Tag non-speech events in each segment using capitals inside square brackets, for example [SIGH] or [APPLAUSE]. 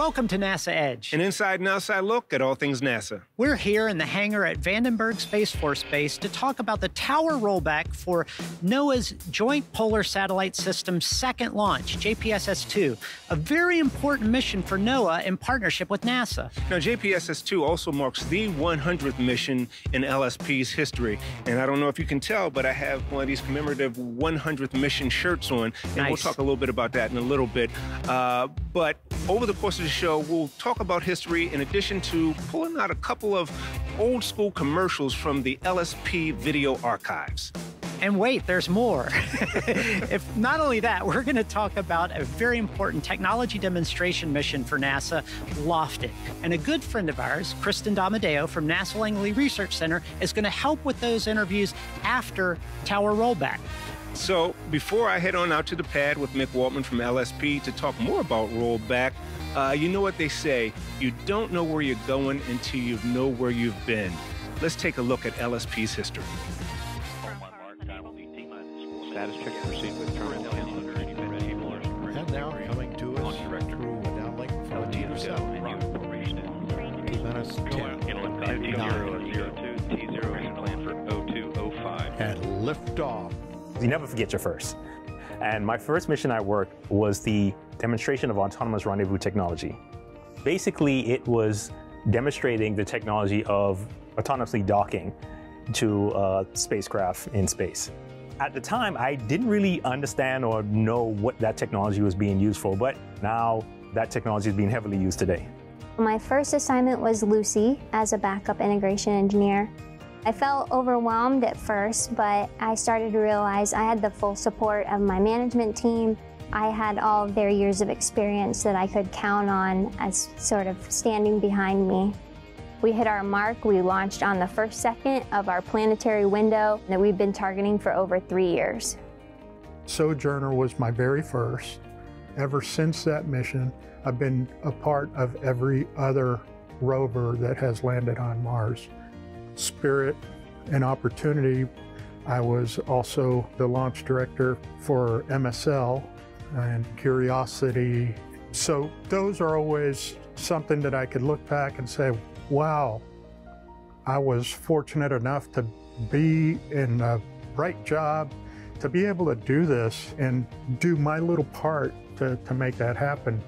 Welcome to NASA Edge. An inside and outside look at all things NASA. We're here in the hangar at Vandenberg Space Force Base to talk about the tower rollback for NOAA's Joint Polar Satellite System's second launch, JPSS 2, a very important mission for NOAA in partnership with NASA. Now, JPSS 2 also marks the 100th mission in LSP's history. And I don't know if you can tell, but I have one of these commemorative 100th mission shirts on. And nice. we'll talk a little bit about that in a little bit. Uh, but over the course of the show, we'll talk about history in addition to pulling out a couple of old school commercials from the LSP video archives. And wait, there's more. [LAUGHS] if not only that, we're going to talk about a very important technology demonstration mission for NASA, LOFTID. And a good friend of ours, Kristyn Damadeo from NASA Langley Research Center, is going to help with those interviews after Tower Rollback. So before I head on out to the pad with Mick Waltman from LSP to talk more about rollback, uh, you know what they say, you don't know where you're going until you know where you've been. Let's take a look at LSP's history. Status check proceed with terminal And now coming to us through a downlink from a T cell. T minus 10. T0 plan for 0205. And liftoff. You never forget your first. And my first mission I worked was the demonstration of autonomous rendezvous technology. Basically, it was demonstrating the technology of autonomously docking to a spacecraft in space. At the time, I didn't really understand or know what that technology was being used for, but now that technology is being heavily used today. My first assignment was Lucy as a backup integration engineer. I felt overwhelmed at first, but I started to realize I had the full support of my management team. I had all of their years of experience that I could count on as sort of standing behind me. We hit our mark. We launched on the first second of our planetary window that we've been targeting for over three years. Sojourner was my very first. Ever since that mission, I've been a part of every other rover that has landed on Mars. Spirit and Opportunity, I was also the launch director for MSL and Curiosity. So those are always something that I could look back and say, wow, I was fortunate enough to be in the right job, to be able to do this and do my little part to, to make that happen.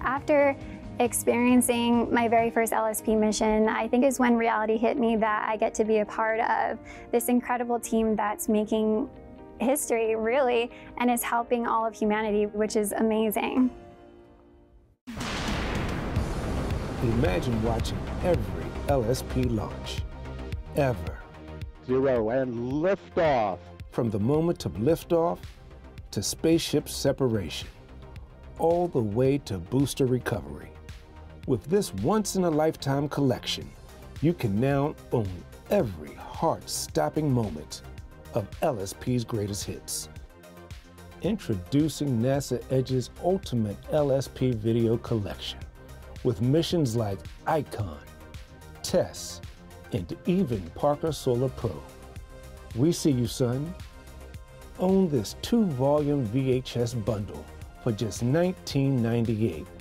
After experiencing my very first LSP mission, I think is when reality hit me that I get to be a part of this incredible team that's making history, really, and is helping all of humanity, which is amazing. Imagine watching every LSP launch, ever. Zero and liftoff. From the moment of liftoff to spaceship separation, all the way to booster recovery. With this once in a lifetime collection, you can now own every heart stopping moment of LSP's greatest hits. Introducing NASA Edge's ultimate LSP video collection with missions like Icon, TESS, and even Parker Solar Pro. We see you, son. Own this two volume VHS bundle for just $19.98.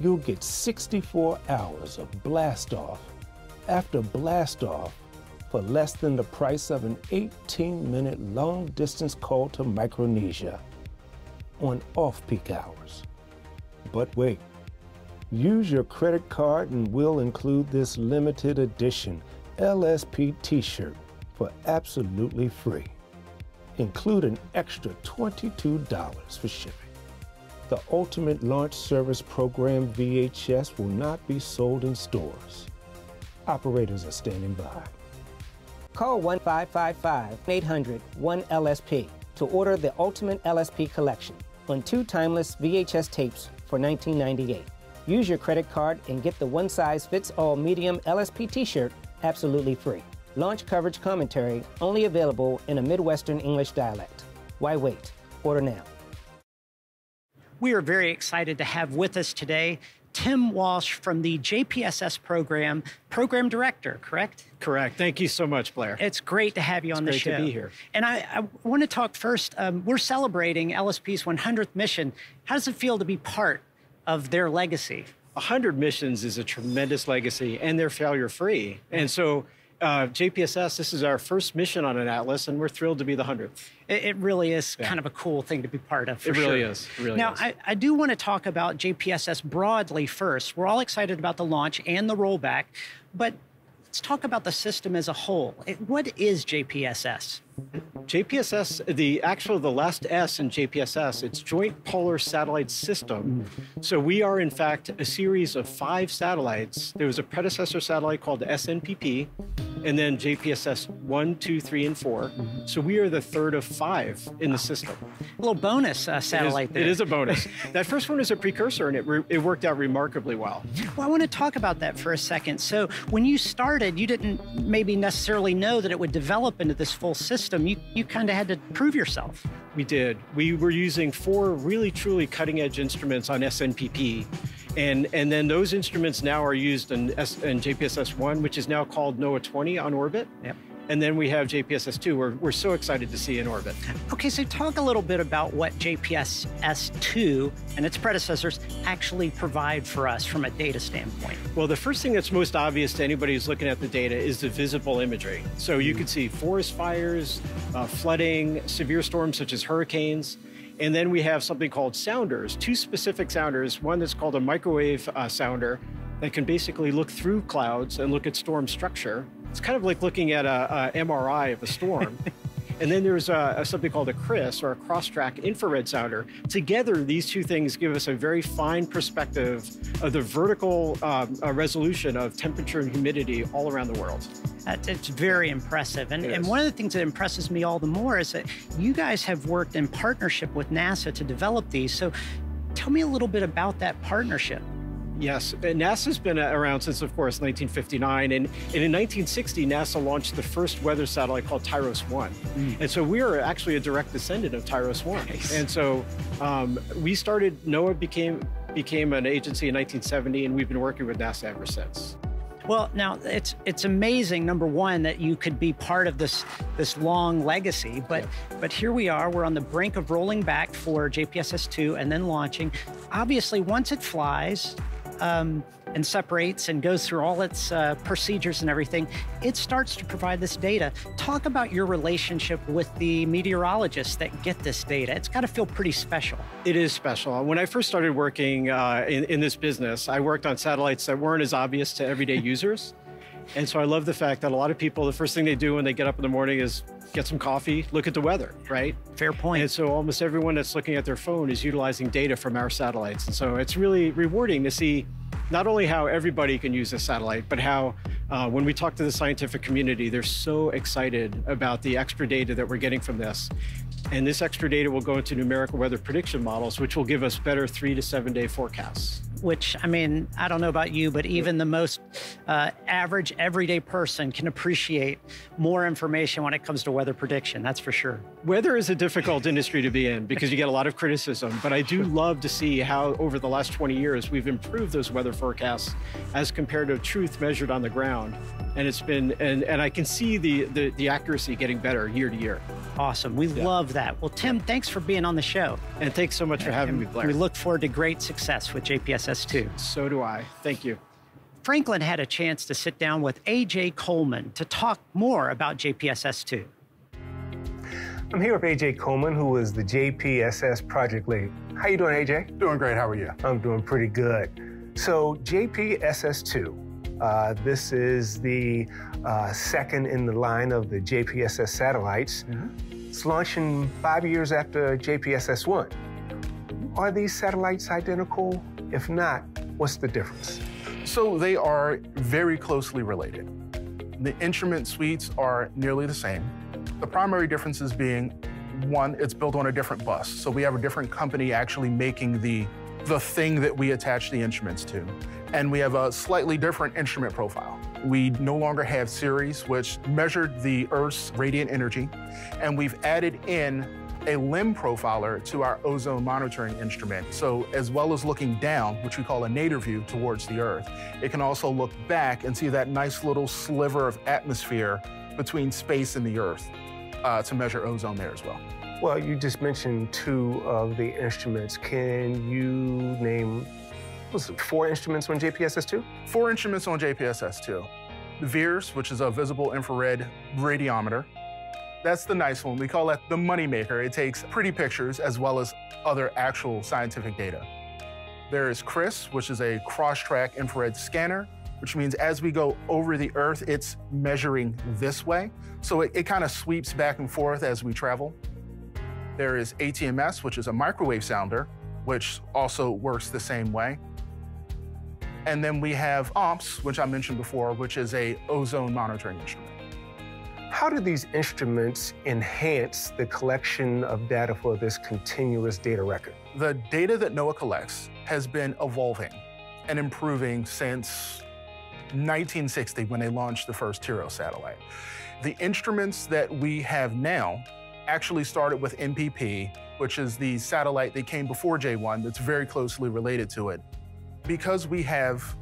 You'll get 64 hours of blast off after blast off for less than the price of an 18 minute long distance call to Micronesia on off peak hours. But wait, use your credit card and we'll include this limited edition LSP t shirt for absolutely free. Include an extra $22 for shipping. The Ultimate Launch Service Program VHS will not be sold in stores. Operators are standing by. Call 1 800 1LSP to order the Ultimate LSP Collection on two timeless VHS tapes for $19.98. Use your credit card and get the one size fits all medium LSP t shirt absolutely free. Launch coverage commentary only available in a Midwestern English dialect. Why wait? Order now. We are very excited to have with us today Tim Walsh from the JPSS program, program director, correct? Correct. Thank you so much, Blair. It's great to have you it's on the show. great to be here. And I, I want to talk first. Um, we're celebrating LSP's 100th mission. How does it feel to be part of their legacy. 100 missions is a tremendous legacy, and they're failure free. And so, uh, JPSS, this is our first mission on an Atlas, and we're thrilled to be the 100th. It, it really is yeah. kind of a cool thing to be part of. it really sure. is. It really now, is. I, I do want to talk about JPSS broadly first. We're all excited about the launch and the rollback, but let's talk about the system as a whole. It, what is JPSS? JPSS, the actual, the last S in JPSS, it's Joint Polar Satellite System. So we are, in fact, a series of five satellites. There was a predecessor satellite called SNPP, and then JPSS 1, 2, 3, and 4. So we are the third of five in the system. A little bonus uh, satellite it is, it is, a bonus. [LAUGHS] that first one is a precursor, and it, it worked out remarkably well. Well, I want to talk about that for a second. So when you started, you didn't maybe necessarily know that it would develop into this full system. You, you kind of had to prove yourself. We did. We were using four really, truly cutting edge instruments on SNPP. And, and then those instruments now are used in, S, in JPSS-1, which is now called NOAA 20 on orbit. Yep. And then we have JPSS-2, we're, we're so excited to see in orbit. Okay, so talk a little bit about what JPSS-2 and its predecessors actually provide for us from a data standpoint. Well, the first thing that's most obvious to anybody who's looking at the data is the visible imagery. So you can see forest fires, uh, flooding, severe storms such as hurricanes, and then we have something called sounders, two specific sounders, one that's called a microwave uh, sounder that can basically look through clouds and look at storm structure. It's kind of like looking at a, a MRI of a storm. [LAUGHS] and then there's a, a, something called a CRIS or a cross-track infrared sounder. Together, these two things give us a very fine perspective of the vertical um, uh, resolution of temperature and humidity all around the world. It's very impressive. And, and one of the things that impresses me all the more is that you guys have worked in partnership with NASA to develop these. So tell me a little bit about that partnership. Yes, NASA's been around since, of course, 1959. And, and in 1960, NASA launched the first weather satellite called TIROS 1. Mm. And so we are actually a direct descendant of TIROS 1. Nice. And so um, we started, NOAA became, became an agency in 1970, and we've been working with NASA ever since. Well, now it's it's amazing. Number one, that you could be part of this this long legacy, but yeah. but here we are. We're on the brink of rolling back for JPSS two and then launching. Obviously, once it flies, um, and separates and goes through all its uh, procedures and everything, it starts to provide this data. Talk about your relationship with the meteorologists that get this data. It's got to feel pretty special. It is special. When I first started working uh, in, in this business, I worked on satellites that weren't as obvious to everyday [LAUGHS] users. And so I love the fact that a lot of people, the first thing they do when they get up in the morning is get some coffee, look at the weather, right? Fair point. And so almost everyone that's looking at their phone is utilizing data from our satellites. And so it's really rewarding to see not only how everybody can use a satellite, but how uh, when we talk to the scientific community, they're so excited about the extra data that we're getting from this. And this extra data will go into numerical weather prediction models, which will give us better three to seven day forecasts which I mean, I don't know about you, but even the most uh, average everyday person can appreciate more information when it comes to weather prediction. That's for sure. Weather is a difficult industry to be in because you get a lot of criticism, but I do love to see how over the last 20 years we've improved those weather forecasts as compared to truth measured on the ground. And it's been, and, and I can see the, the, the accuracy getting better year to year. Awesome. We yeah. love that. Well, Tim, thanks for being on the show. And thanks so much for having me, Blair. We look forward to great success with JPSS 2. So do I. Thank you. Franklin had a chance to sit down with AJ Coleman to talk more about JPSS 2. I'm here with AJ Coleman, who is the JPSS project lead. How you doing, AJ? Doing great. How are you? I'm doing pretty good. So JPSS-2, uh, this is the uh, second in the line of the JPSS satellites. Mm -hmm. It's launching five years after JPSS-1. Are these satellites identical? If not, what's the difference? So they are very closely related. The instrument suites are nearly the same. The primary differences being, one, it's built on a different bus. So we have a different company actually making the, the thing that we attach the instruments to. And we have a slightly different instrument profile. We no longer have Ceres, which measured the Earth's radiant energy, and we've added in a limb profiler to our ozone monitoring instrument. So as well as looking down, which we call a nadir view towards the Earth, it can also look back and see that nice little sliver of atmosphere between space and the Earth uh, to measure ozone there as well. Well, you just mentioned two of the instruments. Can you name was it, four instruments on JPSS-2? Four instruments on JPSS-2. The VIIRS, which is a visible infrared radiometer. That's the nice one. We call that the moneymaker. It takes pretty pictures as well as other actual scientific data. There is CRIS, which is a cross-track infrared scanner, which means as we go over the Earth, it's measuring this way. So it, it kind of sweeps back and forth as we travel. There is ATMS, which is a microwave sounder, which also works the same way. And then we have OMPS, which I mentioned before, which is a ozone monitoring instrument. How do these instruments enhance the collection of data for this continuous data record? The data that NOAA collects has been evolving and improving since 1960 when they launched the first TIRO satellite. The instruments that we have now actually started with NPP, which is the satellite that came before J1 that's very closely related to it. Because we have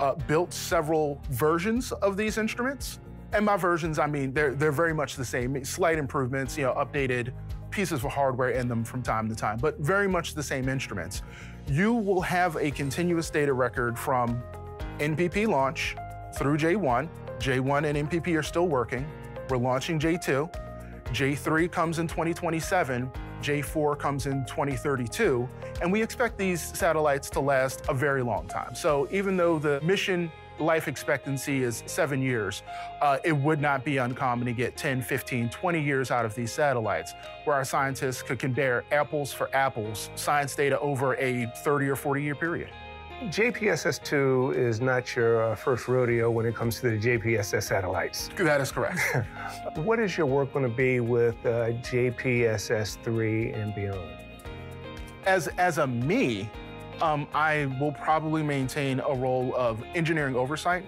uh, built several versions of these instruments, and by versions, I mean they're, they're very much the same, slight improvements, you know, updated pieces of hardware in them from time to time, but very much the same instruments. You will have a continuous data record from NPP launch through J1. J1 and NPP are still working. We're launching J2. J3 comes in 2027, J4 comes in 2032, and we expect these satellites to last a very long time. So even though the mission life expectancy is seven years, uh, it would not be uncommon to get 10, 15, 20 years out of these satellites, where our scientists could compare apples for apples, science data over a 30 or 40 year period. JPSS-2 is not your uh, first rodeo when it comes to the JPSS satellites. That is correct. [LAUGHS] what is your work going to be with uh, JPSS-3 and beyond? As, as a me, um, I will probably maintain a role of engineering oversight.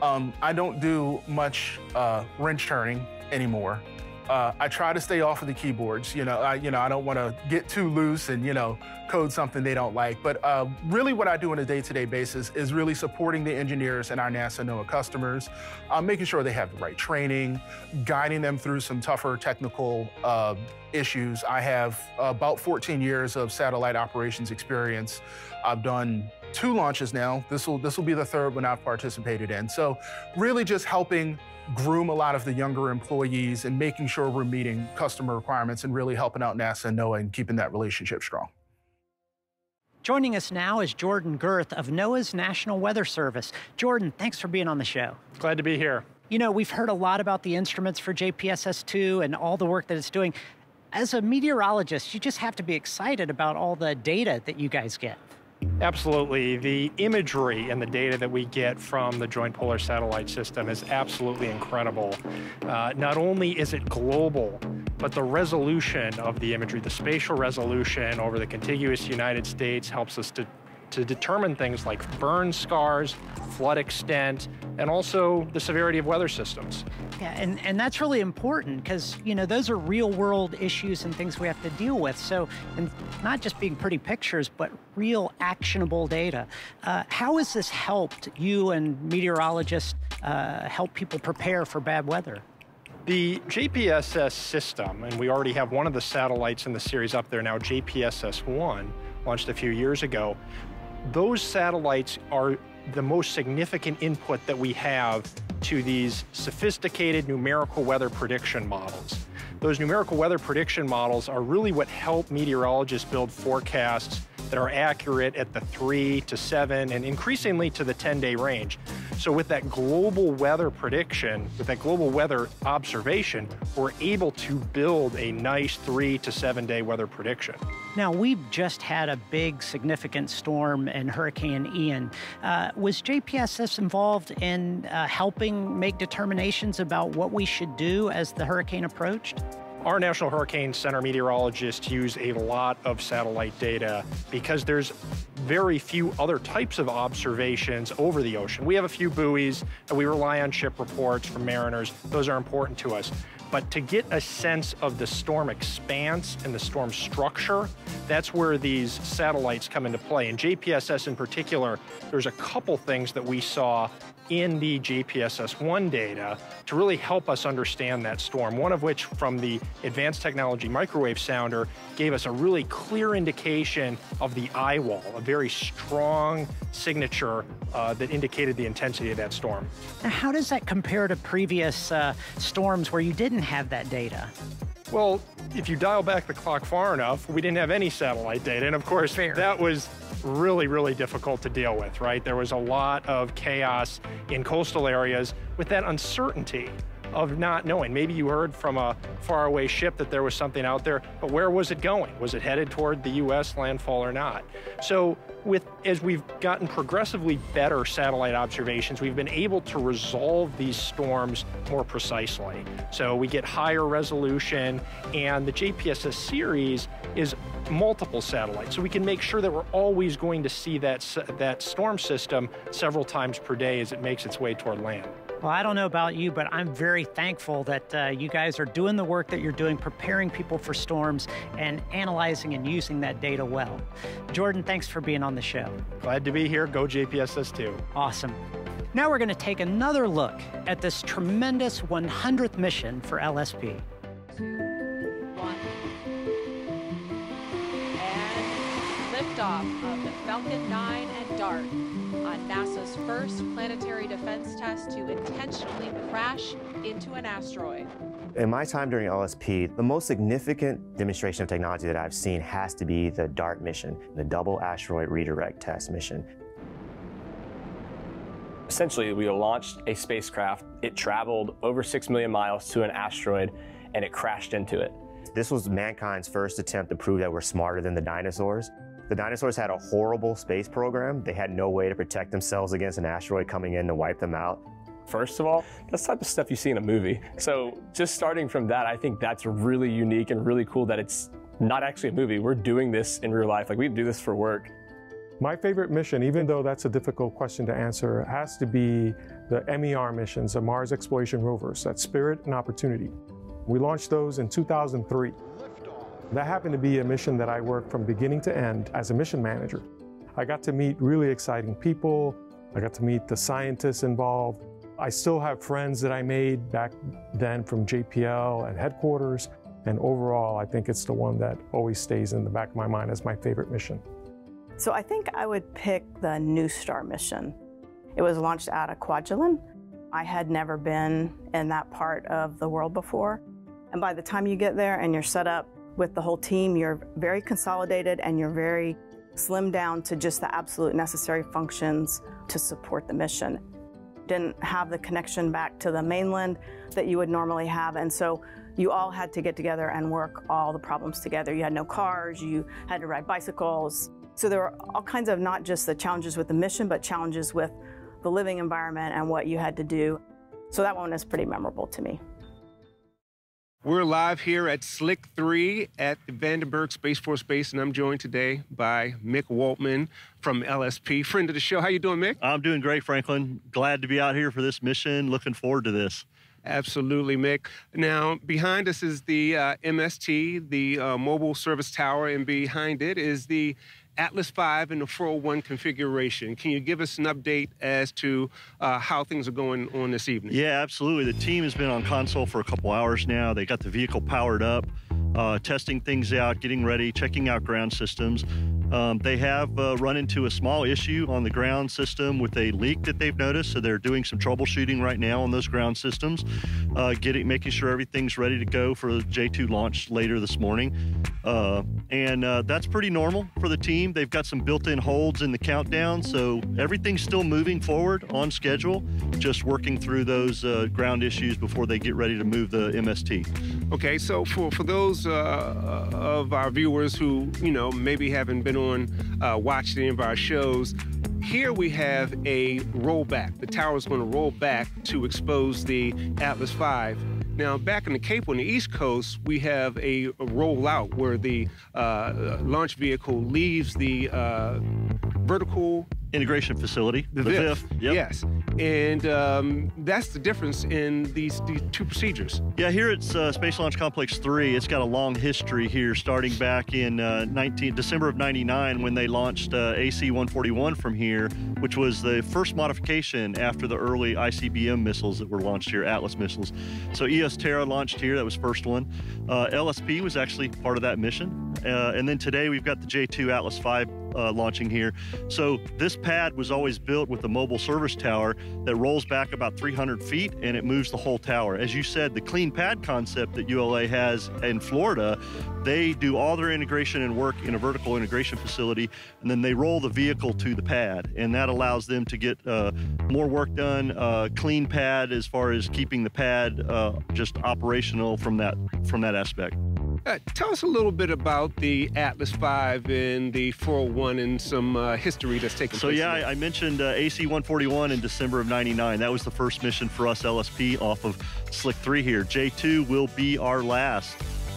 Um, I don't do much uh, wrench turning anymore. Uh, I try to stay off of the keyboards. You know, I, you know, I don't want to get too loose and you know code something they don't like. But uh, really, what I do on a day-to-day basis is really supporting the engineers and our NASA NOAA customers, uh, making sure they have the right training, guiding them through some tougher technical uh, issues. I have about 14 years of satellite operations experience. I've done two launches now. This will this will be the third one I've participated in. So, really, just helping groom a lot of the younger employees and making sure we're meeting customer requirements and really helping out NASA and NOAA and keeping that relationship strong. Joining us now is Jordan Gerth of NOAA's National Weather Service. Jordan, thanks for being on the show. Glad to be here. You know, we've heard a lot about the instruments for JPSS-2 and all the work that it's doing. As a meteorologist, you just have to be excited about all the data that you guys get. Absolutely. The imagery and the data that we get from the Joint Polar Satellite System is absolutely incredible. Uh, not only is it global, but the resolution of the imagery, the spatial resolution over the contiguous United States helps us to to determine things like burn scars, flood extent, and also the severity of weather systems. Yeah, and, and that's really important because, you know, those are real world issues and things we have to deal with. So, and not just being pretty pictures, but real actionable data. Uh, how has this helped you and meteorologists uh, help people prepare for bad weather? The JPSS system, and we already have one of the satellites in the series up there now, JPSS 1, launched a few years ago, those satellites are the most significant input that we have to these sophisticated numerical weather prediction models. Those numerical weather prediction models are really what help meteorologists build forecasts that are accurate at the three to seven and increasingly to the 10 day range. So, with that global weather prediction, with that global weather observation, we're able to build a nice three to seven day weather prediction. Now, we've just had a big, significant storm and Hurricane Ian. Uh, was JPSS involved in uh, helping make determinations about what we should do as the hurricane approached? Our National Hurricane Center meteorologists use a lot of satellite data because there's very few other types of observations over the ocean. We have a few buoys and we rely on ship reports from mariners. Those are important to us. But to get a sense of the storm expanse and the storm structure, that's where these satellites come into play. And JPSS in particular, there's a couple things that we saw in the JPSS-1 data to really help us understand that storm, one of which from the Advanced Technology Microwave Sounder gave us a really clear indication of the eye wall, a very strong signature uh, that indicated the intensity of that storm. Now, how does that compare to previous uh, storms where you didn't have that data? Well, if you dial back the clock far enough, we didn't have any satellite data. And of course, Fair. that was really, really difficult to deal with, right? There was a lot of chaos in coastal areas with that uncertainty of not knowing. Maybe you heard from a faraway ship that there was something out there, but where was it going? Was it headed toward the U.S. landfall or not? So with as we've gotten progressively better satellite observations, we've been able to resolve these storms more precisely. So we get higher resolution, and the JPSS series is multiple satellites. So we can make sure that we're always going to see that, that storm system several times per day as it makes its way toward land. Well, I don't know about you, but I'm very thankful that uh, you guys are doing the work that you're doing, preparing people for storms and analyzing and using that data well. Jordan, thanks for being on the show. Glad to be here. Go JPSS2. Awesome. Now we're going to take another look at this tremendous 100th mission for LSP. Two, one. And liftoff of the Falcon 9 and DART on NASA's first planetary defense test to intentionally crash into an asteroid. In my time during LSP, the most significant demonstration of technology that I've seen has to be the DART mission, the Double Asteroid Redirect Test mission. Essentially, we launched a spacecraft. It traveled over 6 million miles to an asteroid, and it crashed into it. This was mankind's first attempt to prove that we're smarter than the dinosaurs. The dinosaurs had a horrible space program. They had no way to protect themselves against an asteroid coming in to wipe them out. First of all, that's the type of stuff you see in a movie. So just starting from that, I think that's really unique and really cool that it's not actually a movie. We're doing this in real life. Like we do this for work. My favorite mission, even though that's a difficult question to answer, has to be the MER missions, the Mars Exploration Rovers, that Spirit and Opportunity. We launched those in 2003. That happened to be a mission that I worked from beginning to end as a mission manager. I got to meet really exciting people. I got to meet the scientists involved. I still have friends that I made back then from JPL and headquarters. And overall, I think it's the one that always stays in the back of my mind as my favorite mission. So I think I would pick the NuSTAR mission. It was launched out of Kwajalein. I had never been in that part of the world before. And by the time you get there and you're set up with the whole team, you're very consolidated and you're very slimmed down to just the absolute necessary functions to support the mission. Didn't have the connection back to the mainland that you would normally have, and so you all had to get together and work all the problems together. You had no cars, you had to ride bicycles. So there were all kinds of not just the challenges with the mission, but challenges with the living environment and what you had to do. So that one is pretty memorable to me. We're live here at Slick 3 at the Vandenberg Space Force Base, and I'm joined today by Mick Waltman from LSP, friend of the show. How you doing, Mick? I'm doing great, Franklin. Glad to be out here for this mission. Looking forward to this. Absolutely, Mick. Now, behind us is the uh, MST, the uh, mobile service tower, and behind it is the Atlas 5 and the 401 configuration. Can you give us an update as to uh, how things are going on this evening? Yeah, absolutely. The team has been on console for a couple hours now. They got the vehicle powered up, uh, testing things out, getting ready, checking out ground systems. Um, they have uh, run into a small issue on the ground system with a leak that they've noticed, so they're doing some troubleshooting right now on those ground systems, uh, getting making sure everything's ready to go for the J2 launch later this morning. Uh, and uh, that's pretty normal for the team. They've got some built-in holds in the countdown, so everything's still moving forward on schedule. Just working through those uh, ground issues before they get ready to move the MST. Okay, so for for those uh, of our viewers who you know maybe haven't been on uh, any of our shows, here we have a rollback. The tower is going to roll back to expose the Atlas V. Now, back in the Cape on the East Coast, we have a, a rollout where the uh, launch vehicle leaves the uh, vertical integration facility, The, the, VIF. VIF. Yep. Yes. And um, that's the difference in these, these two procedures. Yeah, here at uh, Space Launch Complex 3, it's got a long history here, starting back in uh, 19, December of 99 when they launched uh, AC-141 from here, which was the first modification after the early ICBM missiles that were launched here, Atlas missiles. So EOS Terra launched here, that was first one. Uh, LSP was actually part of that mission. Uh, and then today we've got the J2 Atlas V uh, launching here. So this pad was always built with a mobile service tower that rolls back about 300 feet and it moves the whole tower. As you said, the clean pad concept that ULA has in Florida, they do all their integration and work in a vertical integration facility, and then they roll the vehicle to the pad, and that allows them to get uh, more work done. Uh, clean pad as far as keeping the pad uh, just operational from that from that aspect. Uh, tell us a little bit about the Atlas V and the 401 and some uh, history that's taken So place. yeah, I, I mentioned uh, AC-141 in December of 99. That was the first mission for us LSP off of Slick 3 here. J2 will be our last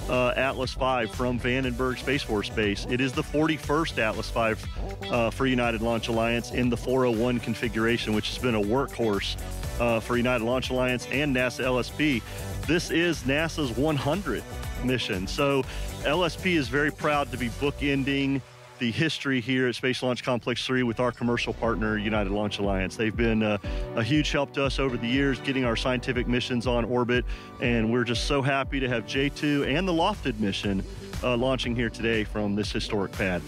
uh, Atlas V from Vandenberg Space Force Base. It is the 41st Atlas V uh, for United Launch Alliance in the 401 configuration, which has been a workhorse uh, for United Launch Alliance and NASA LSP. This is NASA's 100th mission. So LSP is very proud to be bookending the history here at Space Launch Complex 3 with our commercial partner, United Launch Alliance. They've been uh, a huge help to us over the years getting our scientific missions on orbit, and we're just so happy to have J2 and the LOFTID mission uh, launching here today from this historic pad.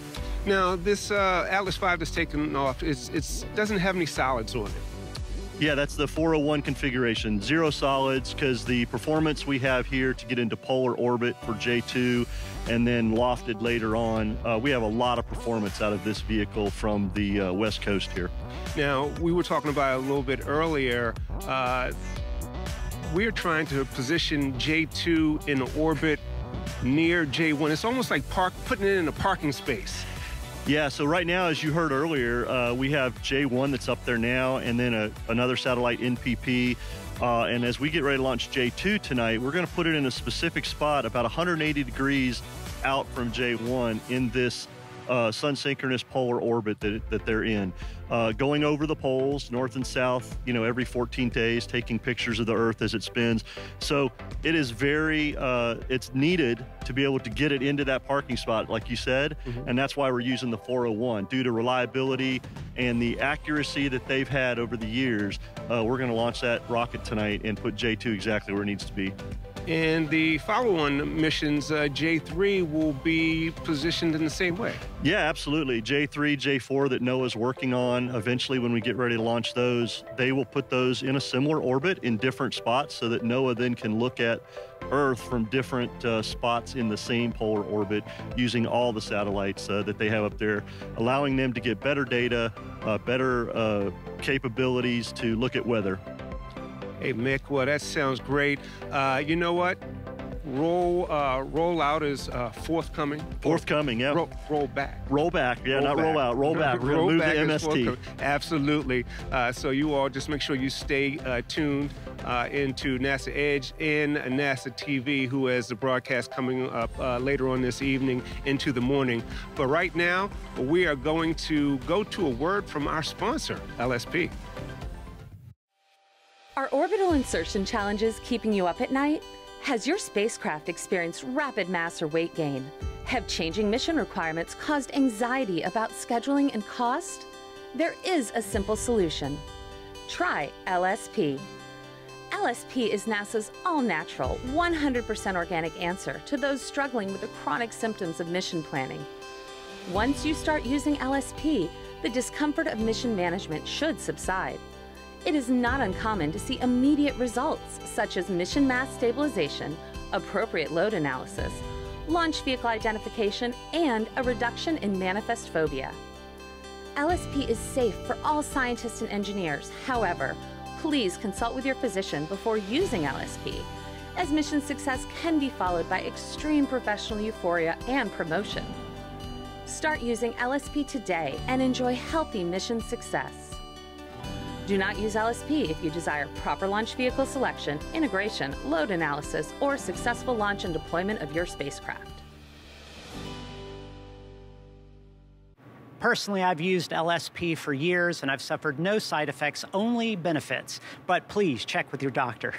Now, this uh, Atlas V that's taken off, it's, it's doesn't have any solids on it. Yeah, that's the 401 configuration. Zero solids, because the performance we have here to get into polar orbit for J2 and then LOFTID later on, uh, we have a lot of performance out of this vehicle from the uh, West Coast here. Now, we were talking about a little bit earlier. Uh, we're trying to position J2 in orbit near J1. It's almost like park putting it in a parking space. Yeah, so right now, as you heard earlier, uh, we have J1 that's up there now, and then a, another satellite NPP. Uh, and as we get ready to launch J2 tonight, we're going to put it in a specific spot about 180 degrees out from J1 in this uh, sun synchronous polar orbit that, that they're in. Uh, going over the poles, north and south, you know, every 14 days, taking pictures of the Earth as it spins. So it is very, uh, it's needed to be able to get it into that parking spot, like you said, Mhm. and that's why we're using the 401 due to reliability and the accuracy that they've had over the years. Uh, we're going to launch that rocket tonight and put J2 exactly where it needs to be. And the follow-on missions, uh, J3 will be positioned in the same way. Yeah, absolutely. J3, J4 that NOAA's working on. Eventually, when we get ready to launch those, they will put those in a similar orbit in different spots so that NOAA then can look at Earth from different uh, spots in the same polar orbit using all the satellites uh, that they have up there, allowing them to get better data, uh, better uh, capabilities to look at weather. Hey, Mick, well, that sounds great. Uh, you know what? Roll uh, roll out is uh, forthcoming. Forthcoming, yeah. Roll, roll back. Roll back, yeah, not roll out, roll back. We're Roll back move the MST. Absolutely. Uh, so you all just make sure you stay uh, tuned uh, into NASA Edge and NASA TV, who has the broadcast coming up uh, later on this evening into the morning. But right now, we are going to go to a word from our sponsor, LSP. Are orbital insertion challenges keeping you up at night? Has your spacecraft experienced rapid mass or weight gain? Have changing mission requirements caused anxiety about scheduling and cost? There is a simple solution. Try LSP. LSP is NASA's all natural, 100% organic answer to those struggling with the chronic symptoms of mission planning. Once you start using LSP, the discomfort of mission management should subside. It is not uncommon to see immediate results, such as mission mass stabilization, appropriate load analysis, launch vehicle identification, and a reduction in manifest phobia. LSP is safe for all scientists and engineers. However, please consult with your physician before using LSP, as mission success can be followed by extreme professional euphoria and promotion. Start using LSP today and enjoy healthy mission success. Do not use LSP if you desire proper launch vehicle selection, integration, load analysis, or successful launch and deployment of your spacecraft. Personally, I've used LSP for years and I've suffered no side effects, only benefits. But please check with your doctor.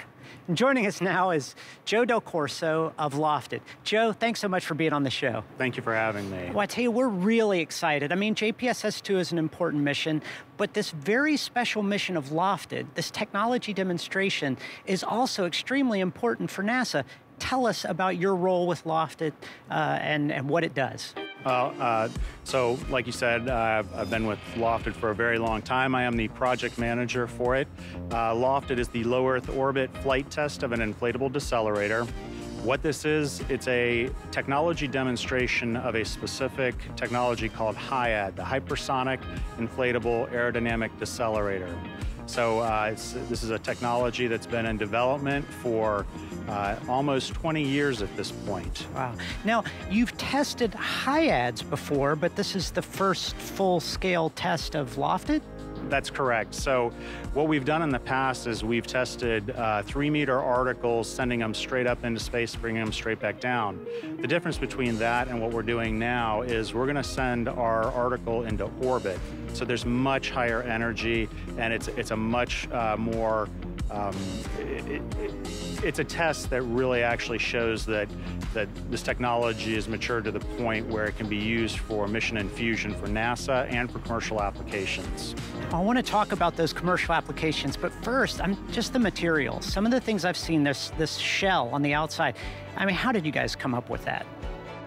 And joining us now is Joe Del Corso of LOFTID. Joe, thanks so much for being on the show. Thank you for having me. Well, I tell you, we're really excited. I mean, JPSS-2 is an important mission, but this very special mission of LOFTID, this technology demonstration, is also extremely important for NASA. Tell us about your role with LOFTID uh, and, and what it does. Well, uh, so like you said, uh, I've been with LOFTID for a very long time. I am the project manager for it. Uh, LOFTID is the low Earth orbit flight test of an inflatable decelerator. What this is, it's a technology demonstration of a specific technology called HIAD, the Hypersonic Inflatable Aerodynamic Decelerator. So uh, this is a technology that's been in development for uh, almost 20 years at this point. Wow. Now, you've tested HIADs before, but this is the first full-scale test of LOFTID? That's correct. So what we've done in the past is we've tested uh, three meter articles, sending them straight up into space, bringing them straight back down. The difference between that and what we're doing now is we're going to send our article into orbit. So there's much higher energy and it's, it's a much uh, more um, it, it, it's a test that really actually shows that, that this technology is matured to the point where it can be used for mission infusion for NASA and for commercial applications. I want to talk about those commercial applications, but first, I'm just the materials. Some of the things I've seen, this, this shell on the outside. I mean, how did you guys come up with that?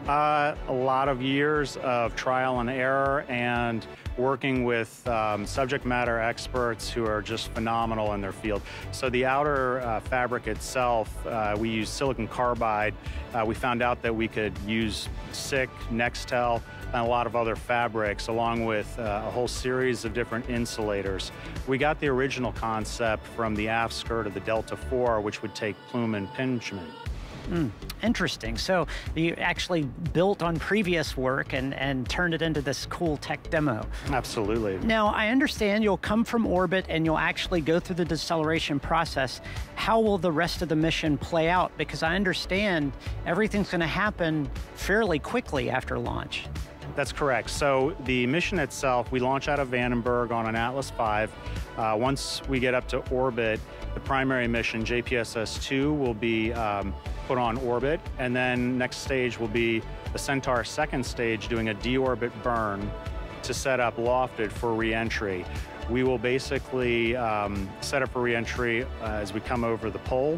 Uh, a lot of years of trial and error and working with um, subject matter experts who are just phenomenal in their field. So the outer uh, fabric itself, uh, we use silicon carbide. Uh, we found out that we could use SiC, Nextel, and a lot of other fabrics, along with uh, a whole series of different insulators. We got the original concept from the aft skirt of the Delta IV, which would take plume impingement. Mm, interesting. So you actually built on previous work and, and turned it into this cool tech demo. Absolutely. Now, I understand you'll come from orbit and you'll actually go through the deceleration process. How will the rest of the mission play out? Because I understand everything's going to happen fairly quickly after launch. That's correct. So the mission itself, we launch out of Vandenberg on an Atlas V. Uh, once we get up to orbit, the primary mission, JPSS-2, will be um, put on orbit, and then next stage will be the Centaur second stage doing a deorbit burn to set up LOFTID for reentry. We will basically um, set up for reentry uh, as we come over the pole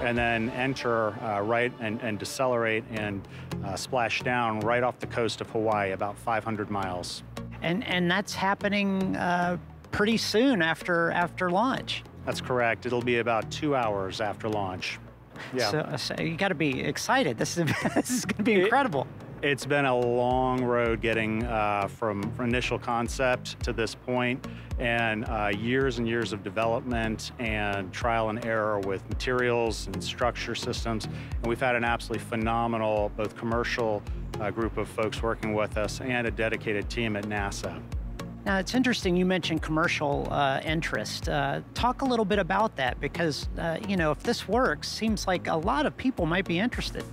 and then enter uh, right and, and, decelerate and uh, splash down right off the coast of Hawaii, about 500 miles. And, and that's happening uh, pretty soon after, after launch. That's correct. It'll be about two hours after launch. Yeah. So, so you got to be excited. This is, [LAUGHS] this is going to be incredible. It, it's been a long road getting uh, from, from, initial concept to this point, and uh, years and years of development and trial and error with materials and structure systems. And we've had an absolutely phenomenal, both commercial uh, group of folks working with us and a dedicated team at NASA. Now, it's interesting you mentioned commercial uh, interest. Uh, talk a little bit about that because, uh, you know, if this works, seems like a lot of people might be interested.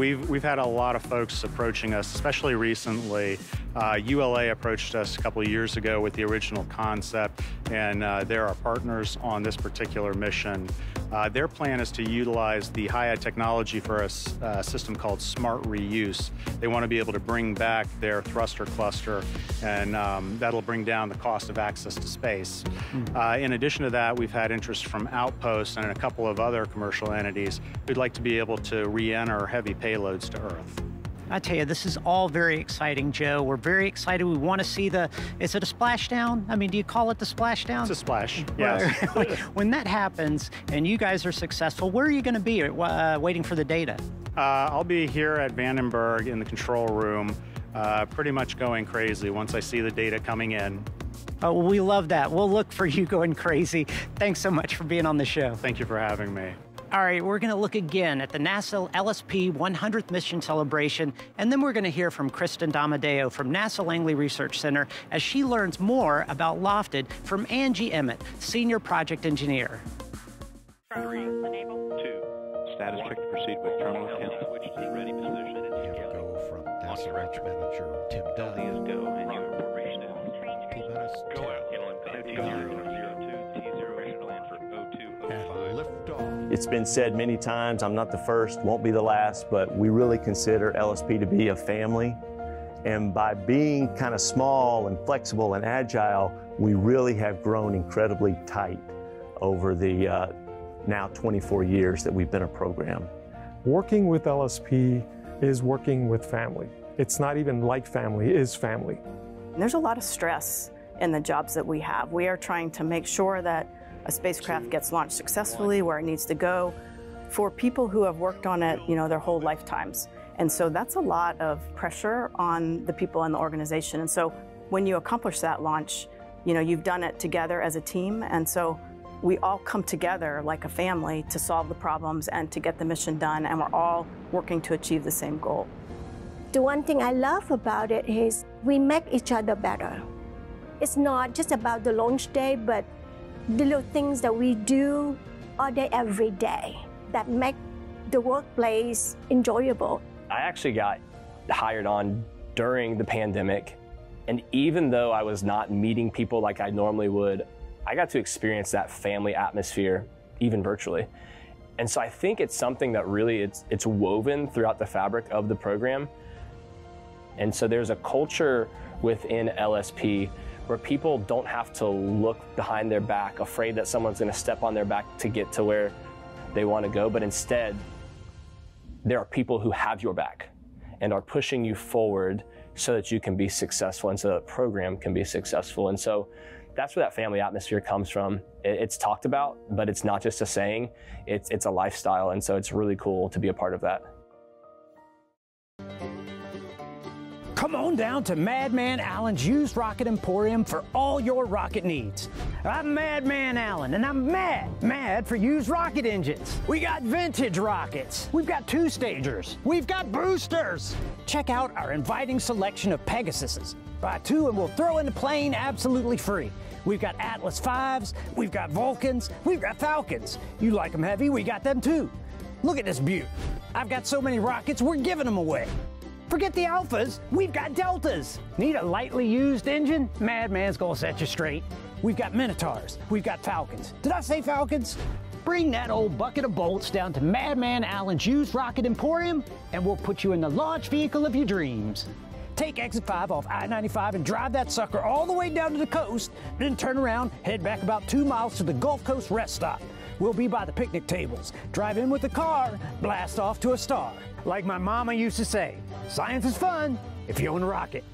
We've, we've had a lot of folks approaching us, especially recently. ULA uh, approached us a couple of years ago with the original concept, and uh, they're our partners on this particular mission. Uh, their plan is to utilize the HIAD technology for a uh, system called Smart Reuse. They want to be able to bring back their thruster cluster, and um, that'll bring down the cost of access to space. Mm. Uh, in addition to that, we've had interest from Outpost and a couple of other commercial entities who'd like to be able to re-enter heavy payloads to Earth. I tell you, this is all very exciting, Joe. We're very excited. We want to see the, is it a splashdown? I mean, do you call it the splashdown? It's a splash, yes. [LAUGHS] when that happens and you guys are successful, where are you going to be uh, waiting for the data? Uh, I'll be here at Vandenberg in the control room, uh, pretty much going crazy once I see the data coming in. Oh, we love that. We'll look for you going crazy. Thanks so much for being on the show. Thank you for having me. All right, we're going to look again at the NASA LSP 100th mission celebration, and then we're going to hear from Kristyn Damadeo from NASA Langley Research Center as she learns more about LOFTID from Angie Emmett, Senior Project Engineer. Three. Two. Status check to proceed with terminal count. Switch to ready position. go from NASA Launch Manager Tim Dunn. It's been said many times, I'm not the first, won't be the last, but we really consider LSP to be a family. And by being kind of small and flexible and agile, we really have grown incredibly tight over the uh, now 24 years that we've been a program. Working with LSP is working with family. It's not even like family, it is family. There's a lot of stress in the jobs that we have. We are trying to make sure that a spacecraft gets launched successfully where it needs to go for people who have worked on it, you know, their whole lifetimes. And so that's a lot of pressure on the people in the organization. And so when you accomplish that launch, you know, you've done it together as a team. And so we all come together like a family to solve the problems and to get the mission done. And we're all working to achieve the same goal. The one thing I love about it is we make each other better. It's not just about the launch day, but the little things that we do all day, every day that make the workplace enjoyable. I actually got hired on during the pandemic. And even though I was not meeting people like I normally would, I got to experience that family atmosphere even virtually. And so I think it's something that really it's it's woven throughout the fabric of the program. And so there's a culture within LSP where people don't have to look behind their back afraid that someone's going to step on their back to get to where they want to go, but instead there are people who have your back and are pushing you forward so that you can be successful and so that the program can be successful. And so that's where that family atmosphere comes from. It's talked about, but it's not just a saying, it's, it's a lifestyle. And so it's really cool to be a part of that. Come on down to Madman Allen's used rocket emporium for all your rocket needs. I'm Madman Allen, and I'm mad, mad for used rocket engines. We got vintage rockets. We've got two stagers. We've got boosters. Check out our inviting selection of Pegasuses. Buy two and we'll throw in the plane absolutely free. We've got Atlas 5s, we've got Vulcans, we've got Falcons. You like them heavy, we got them too. Look at this beaut. I've got so many rockets, we're giving them away. Forget the alphas, we've got deltas. Need a lightly used engine? Madman's gonna set you straight. We've got Minotaurs, we've got Falcons. Did I say Falcons? Bring that old bucket of bolts down to Madman Allen's used rocket emporium, and we'll put you in the launch vehicle of your dreams. Take exit 5 off I 95 and drive that sucker all the way down to the coast, then turn around, head back about two miles to the Gulf Coast rest stop. We'll be by the picnic tables. Drive in with the car, blast off to a star. Like my mama used to say, science is fun if you own a rocket.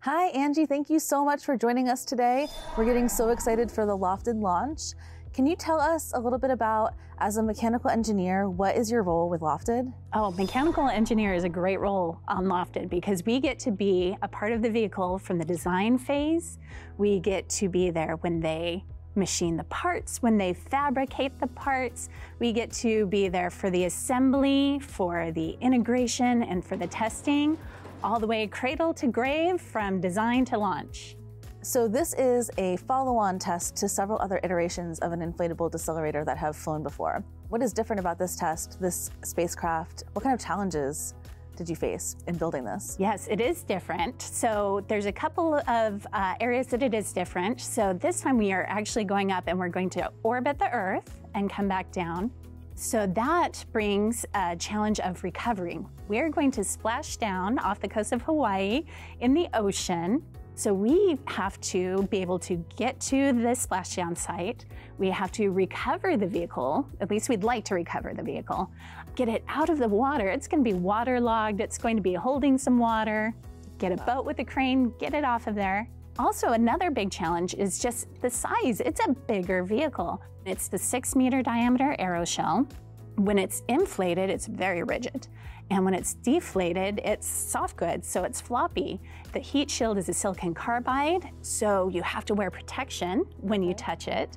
Hi, Angie. Thank you so much for joining us today. We're getting so excited for the LOFTID launch. Can you tell us a little bit about, as a mechanical engineer, what is your role with LOFTID? Oh, mechanical engineer is a great role on LOFTID because we get to be a part of the vehicle from the design phase. We get to be there when they machine the parts, when they fabricate the parts. We get to be there for the assembly, for the integration, and for the testing, all the way cradle to grave from design to launch. So this is a follow-on test to several other iterations of an inflatable decelerator that have flown before. What is different about this test, this spacecraft? What kind of challenges did you face in building this? Yes, it is different. So there's a couple of uh, areas that it is different. So this time we are actually going up and we're going to orbit the Earth and come back down. So that brings a challenge of recovering. We're going to splash down off the coast of Hawaii in the ocean so we have to be able to get to the splashdown site. We have to recover the vehicle, at least we'd like to recover the vehicle, get it out of the water. It's going to be waterlogged, it's going to be holding some water, get a boat with a crane, get it off of there. Also, another big challenge is just the size. It's a bigger vehicle. It's the six meter diameter aeroshell. When it's inflated, it's very rigid. And when it's deflated, it's soft goods, so it's floppy. The heat shield is a silicon carbide, so you have to wear protection when you touch it.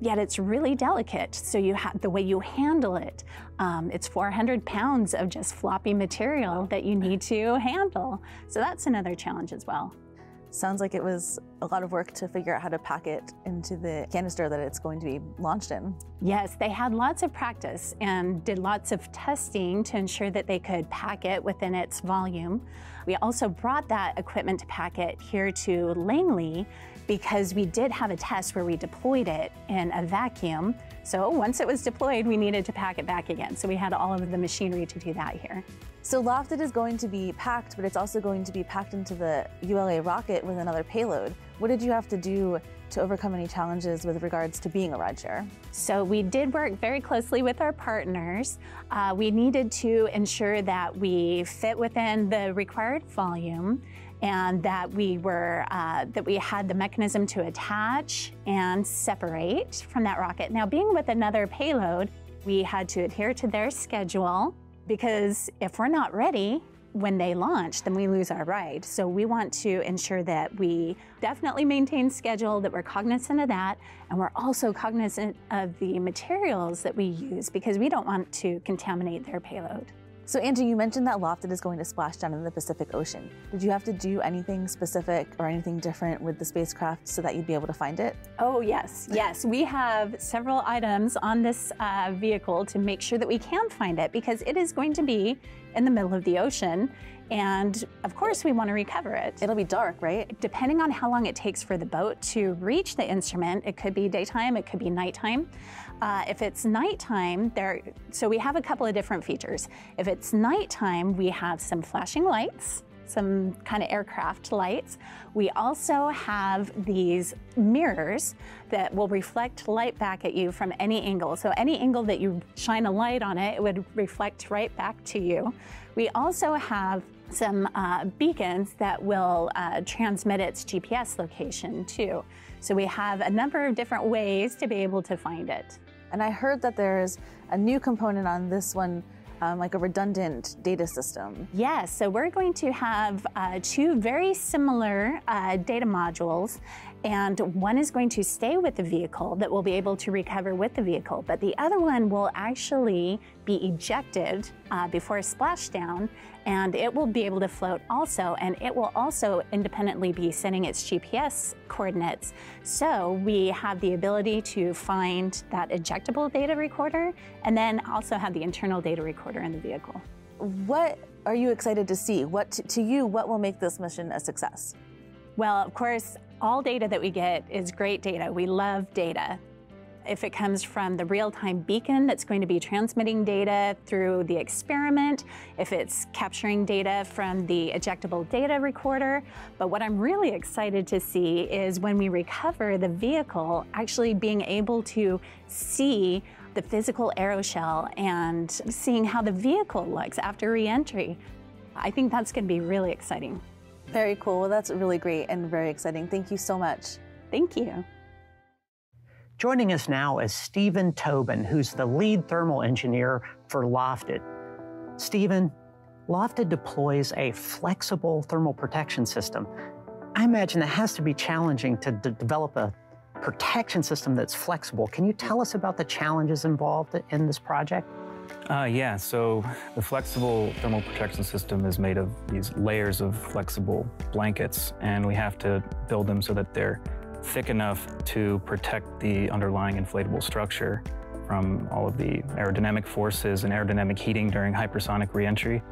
Yet it's really delicate, so you have the way you handle it. Um, it's 400 pounds of just floppy material that you need to handle. So that's another challenge as well. Sounds like it was a lot of work to figure out how to pack it into the canister that it's going to be launched in. Yes, they had lots of practice and did lots of testing to ensure that they could pack it within its volume. We also brought that equipment to pack it here to Langley because we did have a test where we deployed it in a vacuum. So once it was deployed, we needed to pack it back again. So we had all of the machinery to do that here. So LOFTID is going to be packed, but it's also going to be packed into the ULA rocket with another payload. What did you have to do to overcome any challenges with regards to being a rideshare? So we did work very closely with our partners. Uh, we needed to ensure that we fit within the required volume and that we were uh, that we had the mechanism to attach and separate from that rocket. Now, being with another payload, we had to adhere to their schedule because if we're not ready when they launch, then we lose our ride. So we want to ensure that we definitely maintain schedule, that we're cognizant of that, and we're also cognizant of the materials that we use because we don't want to contaminate their payload. So Angie, you mentioned that LOFTID is going to splash down in the Pacific Ocean. Did you have to do anything specific or anything different with the spacecraft so that you'd be able to find it? Oh yes, yes. We have several items on this uh, vehicle to make sure that we can find it because it is going to be in the middle of the ocean. And of course, we want to recover it. It'll be dark, right? Depending on how long it takes for the boat to reach the instrument, it could be daytime, it could be nighttime. Uh, if it's nighttime, there, so we have a couple of different features. If it's nighttime, we have some flashing lights, some kind of aircraft lights. We also have these mirrors that will reflect light back at you from any angle. So any angle that you shine a light on it, it would reflect right back to you. We also have some uh, beacons that will uh, transmit its GPS location too. So we have a number of different ways to be able to find it. And I heard that there's a new component on this one, um, like a redundant data system. Yes, so we're going to have uh, two very similar uh, data modules, and one is going to stay with the vehicle that will be able to recover with the vehicle, but the other one will actually be ejected uh, before splashdown and it will be able to float also, and it will also independently be sending its GPS coordinates. So we have the ability to find that ejectable data recorder and then also have the internal data recorder in the vehicle. What are you excited to see? What to you, what will make this mission a success? Well, of course, all data that we get is great data. We love data if it comes from the real-time beacon that's going to be transmitting data through the experiment, if it's capturing data from the ejectable data recorder. But what I'm really excited to see is when we recover the vehicle, actually being able to see the physical aeroshell and seeing how the vehicle looks after reentry. I think that's going to be really exciting. Very cool. Well, that's really great and very exciting. Thank you so much. Thank you. Joining us now is Stephen Tobin, who's the lead thermal engineer for LOFTID. Stephen, LOFTID deploys a flexible thermal protection system. I imagine it has to be challenging to develop a protection system that's flexible. Can you tell us about the challenges involved in this project? Uh, yeah, so the flexible thermal protection system is made of these layers of flexible blankets, and we have to build them so that they're thick enough to protect the underlying inflatable structure from all of the aerodynamic forces and aerodynamic heating during hypersonic reentry.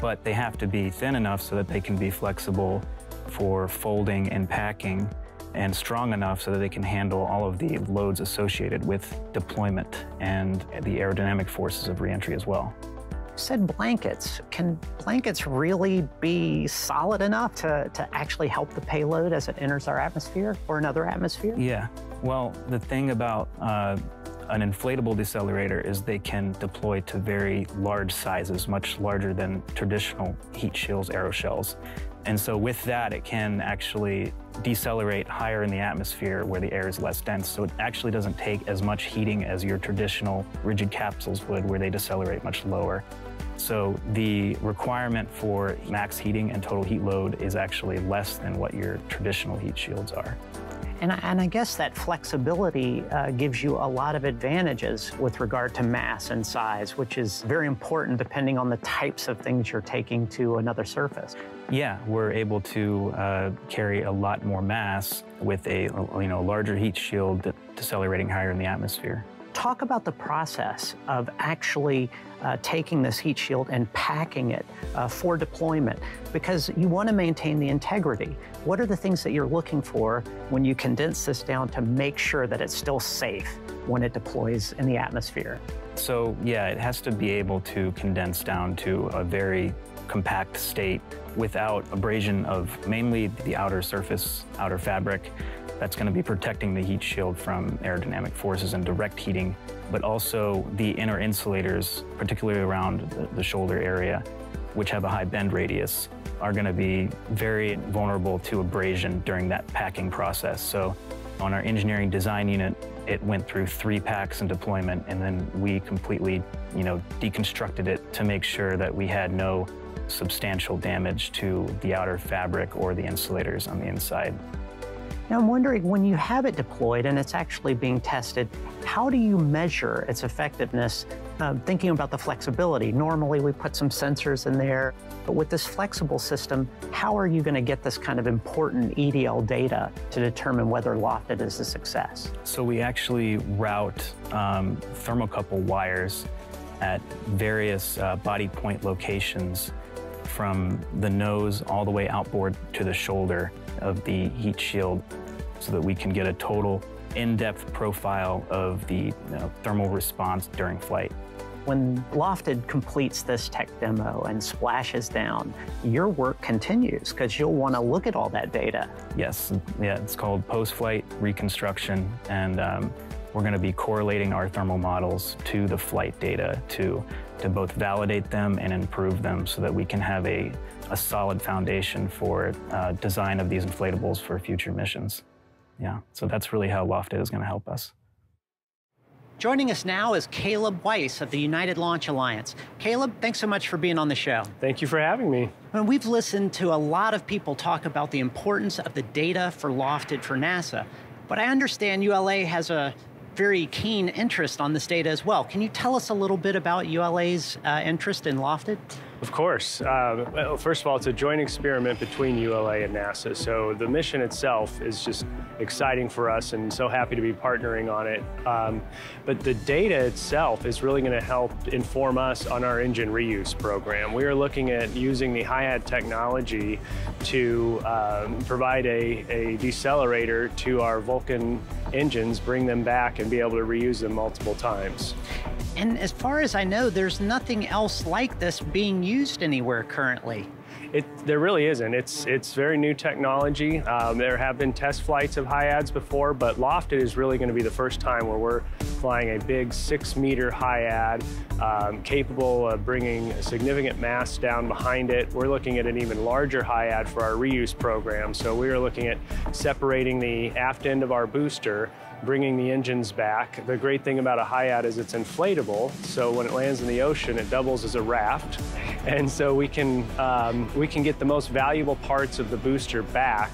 But they have to be thin enough so that they can be flexible for folding and packing and strong enough so that they can handle all of the loads associated with deployment and the aerodynamic forces of reentry as well said blankets. Can blankets really be solid enough to, to actually help the payload as it enters our atmosphere or another atmosphere? Yeah. Well, the thing about uh, an inflatable decelerator is they can deploy to very large sizes, much larger than traditional heat shields, aeroshells. And so with that, it can actually decelerate higher in the atmosphere where the air is less dense. So it actually doesn't take as much heating as your traditional rigid capsules would where they decelerate much lower. So the requirement for max heating and total heat load is actually less than what your traditional heat shields are. And, and I guess that flexibility uh, gives you a lot of advantages with regard to mass and size, which is very important depending on the types of things you're taking to another surface. Yeah, we're able to uh, carry a lot more mass with a you know larger heat shield decelerating higher in the atmosphere. Talk about the process of actually uh, taking this heat shield and packing it uh, for deployment because you want to maintain the integrity. What are the things that you're looking for when you condense this down to make sure that it's still safe when it deploys in the atmosphere? So, yeah, it has to be able to condense down to a very compact state without abrasion of mainly the outer surface, outer fabric, that's going to be protecting the heat shield from aerodynamic forces and direct heating, but also the inner insulators, particularly around the, shoulder area, which have a high bend radius, are going to be very vulnerable to abrasion during that packing process. So on our engineering design unit, it went through three packs in deployment, and then we completely, you know, deconstructed it to make sure that we had no substantial damage to the outer fabric or the insulators on the inside. Now, I'm wondering when you have it deployed and it's actually being tested, how do you measure its effectiveness? Uh, thinking about the flexibility, normally we put some sensors in there, but with this flexible system, how are you going to get this kind of important EDL data to determine whether LOFTID is a success? So we actually route um, thermocouple wires at various uh, body point locations from the nose all the way outboard to the shoulder of the heat shield so that we can get a total in-depth profile of the you know, thermal response during flight. When LOFTID completes this tech demo and splashes down, your work continues because you'll want to look at all that data. Yes, yeah, it's called post-flight reconstruction, and um, we're going to be correlating our thermal models to the flight data to, to both validate them and improve them so that we can have a, a solid foundation for uh, design of these inflatables for future missions. Yeah, so that's really how LOFTID is going to help us. Joining us now is Caleb Weiss of the United Launch Alliance. Caleb, thanks so much for being on the show. Thank you for having me. And we've listened to a lot of people talk about the importance of the data for LOFTID for NASA, but I understand ULA has a very keen interest on this data as well. Can you tell us a little bit about ULA's uh, interest in LOFTID? Of course. Uh, well, first of all, it's a joint experiment between ULA and NASA. So the mission itself is just exciting for us and so happy to be partnering on it. Um, but the data itself is really going to help inform us on our engine reuse program. We are looking at using the HIAD technology to um, provide a, a decelerator to our Vulcan engines, bring them back and be able to reuse them multiple times. And as far as I know, there's nothing else like this being used anywhere currently. It, there really isn't. It's it's very new technology. Um, there have been test flights of HIADs before, but LOFTID is really going to be the first time where we're flying a big six-meter HIAD, um, capable of bringing a significant mass down behind it. We're looking at an even larger HIAD for our reuse program. So we are looking at separating the aft end of our booster bringing the engines back. The great thing about a HIAD is it's inflatable, so when it lands in the ocean, it doubles as a raft. [LAUGHS] And so we can, um, we can get the most valuable parts of the booster back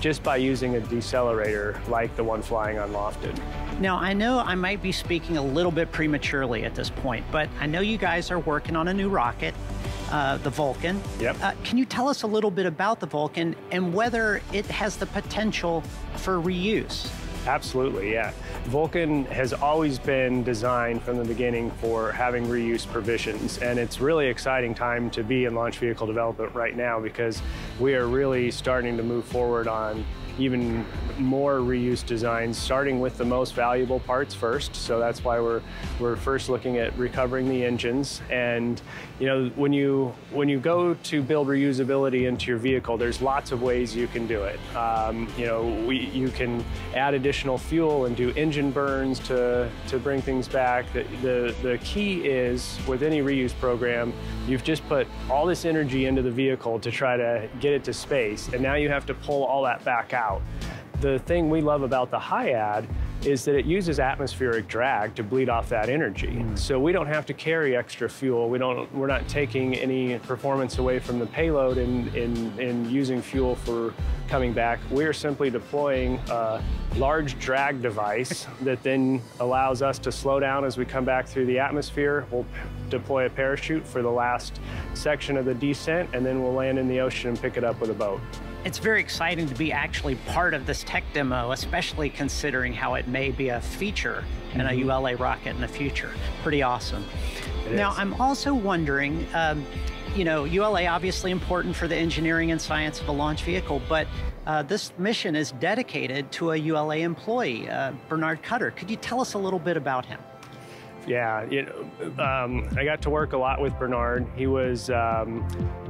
just by using a decelerator like the one flying on LOFTID. Now, I know I might be speaking a little bit prematurely at this point, but I know you guys are working on a new rocket, uh, the Vulcan. Yep. Uh, can you tell us a little bit about the Vulcan and whether it has the potential for reuse? Absolutely, yeah. Vulcan has always been designed from the beginning for having reuse provisions, and it's really exciting time to be in launch vehicle development right now because we are really starting to move forward on even more reuse designs, starting with the most valuable parts first. So that's why we're we're first looking at recovering the engines. And you know, when you when you go to build reusability into your vehicle, there's lots of ways you can do it. Um, you know, we you can add additional fuel and do engine burns to to bring things back. The the, the key is with any reuse program, you've just put all this energy into the vehicle to try to get it to space, and now you have to pull all that back out. The thing we love about the HIAD is that it uses atmospheric drag to bleed off that energy. Mm. So we don't have to carry extra fuel. We don't, we're not taking any performance away from the payload in, in, in using fuel for coming back. We're simply deploying a large drag device [LAUGHS] that then allows us to slow down as we come back through the atmosphere. We'll deploy a parachute for the last section of the descent, and then we'll land in the ocean and pick it up with a boat. It's very exciting to be actually part of this tech demo, especially considering how it may be a feature in a ULA rocket in the future. Pretty awesome. It now, is. I'm also wondering, um, you know, ULA obviously important for the engineering and science of a launch vehicle, but uh, this mission is dedicated to a ULA employee, uh, Bernard Kutter. Could you tell us a little bit about him? Yeah, you know, um, I got to work a lot with Bernard. He was um,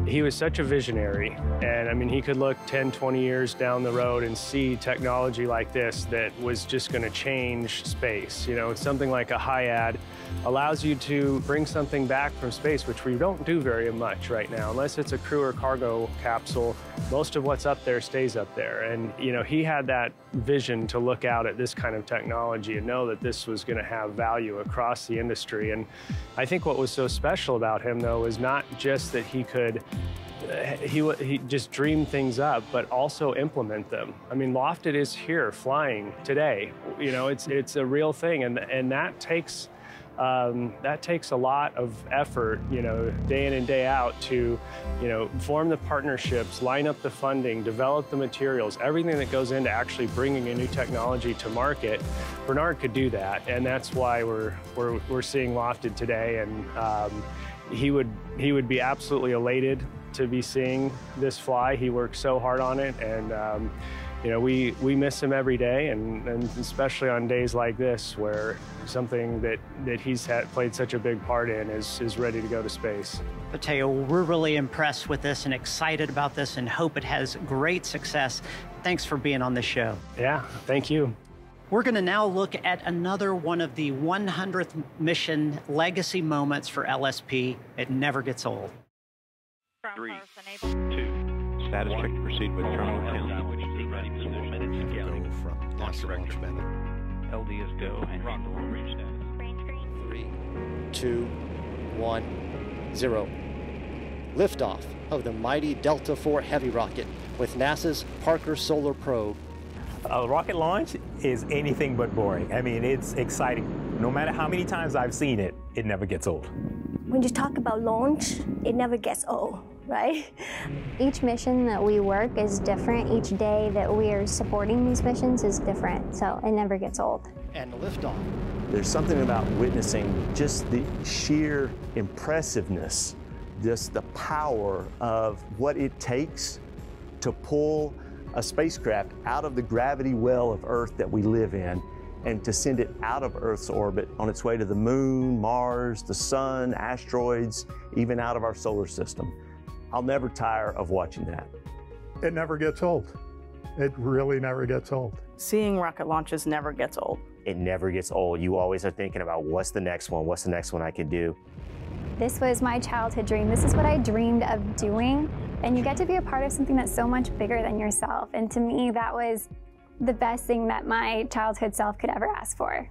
he was such a visionary, and I mean, he could look 10, 20 years down the road and see technology like this that was just going to change space. You know, something like a HIAD allows you to bring something back from space, which we don't do very much right now, unless it's a crew or cargo capsule. Most of what's up there stays up there, and you know, he had that vision to look out at this kind of technology and know that this was going to have value across the industry. And I think what was so special about him, though, is not just that he could he, he just dreamed things up, but also implement them. I mean, LOFTID is here flying today. You know, it's it's a real thing, and and that takes um, that takes a lot of effort. You know, day in and day out to, you know, form the partnerships, line up the funding, develop the materials, everything that goes into actually bringing a new technology to market. Bernard could do that, and that's why we're we're we're seeing LOFTID today, and um, he would he would be absolutely elated to be seeing this fly. He worked so hard on it, and um, you know we we miss him every day, and, and especially on days like this where something that that he's had played such a big part in is is ready to go to space. Mateo, we're really impressed with this and excited about this and hope it has great success. Thanks for being on the show. Yeah, thank you. We're going to now look at another one of the 100th mission legacy moments for LSP. It never gets old. Three, two, status check to proceed with terminal count. From NASA launch method. LD is go and rocket will reach status. Three, two, one, zero. Liftoff of the mighty Delta IV Heavy rocket with NASA's Parker Solar Probe. A rocket launch is anything but boring. I mean, it's exciting. No matter how many times I've seen it, it never gets old. When you talk about launch, it never gets old, right? Each mission that we work is different. Each day that we are supporting these missions is different, so it never gets old. And liftoff. There's something about witnessing just the sheer impressiveness, just the power of what it takes to pull a spacecraft out of the gravity well of Earth that we live in and to send it out of Earth's orbit on its way to the moon, Mars, the sun, asteroids, even out of our solar system. I'll never tire of watching that. It never gets old. It really never gets old. Seeing rocket launches never gets old. It never gets old. You always are thinking about what's the next one? What's the next one I can do? This was my childhood dream. This is what I dreamed of doing. And you get to be a part of something that's so much bigger than yourself. And to me, that was the best thing that my childhood self could ever ask for.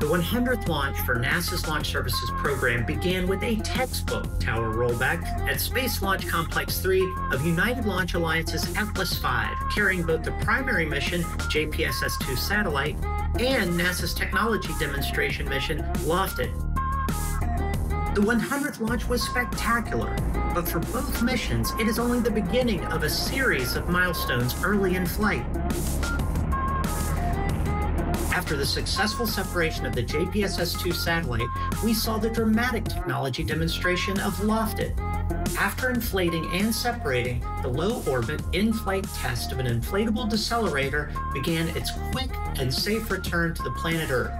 The 100th launch for NASA's Launch Services program began with a textbook tower rollback at Space Launch Complex 3 of United Launch Alliance's Atlas V, carrying both the primary mission, JPSS 2 satellite, and NASA's technology demonstration mission, LOFTID. The 100th launch was spectacular, but for both missions, it is only the beginning of a series of milestones early in flight. After the successful separation of the JPSS-2 satellite, we saw the dramatic technology demonstration of LOFTID. After inflating and separating, the low-orbit in-flight test of an inflatable decelerator began its quick and safe return to the planet Earth.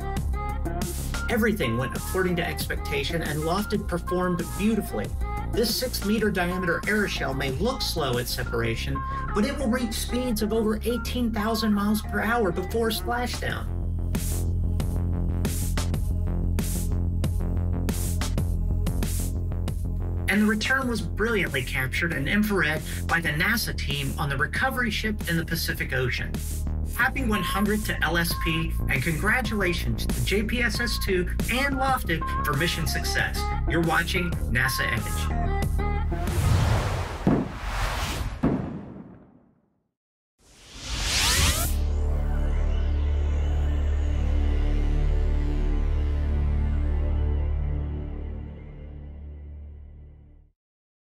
Everything went according to expectation and LOFTID performed beautifully. This 6 meter diameter aeroshell may look slow at separation, but it will reach speeds of over 18,000 miles per hour before splashdown. And the return was brilliantly captured in infrared by the NASA team on the recovery ship in the Pacific Ocean. Happy 100 to LSP, and congratulations to JPSS 2 and LOFTID for mission success. You're watching NASA Edge.